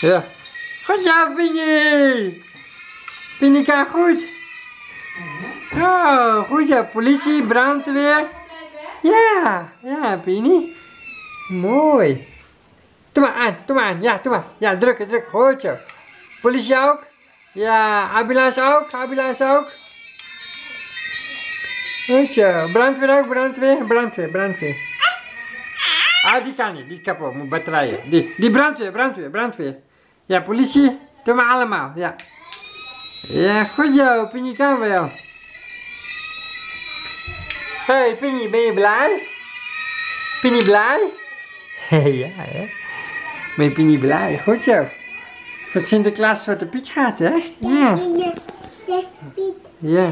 Ja. Goed zo, Pini. Pini kan goed. Oh, goed zo. Politie, brandweer. Ja, ja, Pini. Mooi. Doe maar aan, doe maar aan. Ja, doe maar. Ja, drukken, druk. Goed zo. Politie ook. Ja, ambulance ook, ambulance ook. Goed zo. Brandweer ook, brandweer, brandweer, brandweer. Ah, die kan niet. Die is kapot. Moet batterijen. Die, die brandweer, brandweer, brandweer. Ja, politie. Doe maar allemaal. Ja. Ja, goed zo. Pinnie kan wel. Hey, Pinnie, ben je blij? Pinnie blij? ja, hè? Ben je Pinnie blij? Goed zo. Voor Sinterklaas wat de Piet gaat, hè? Ja. Ja.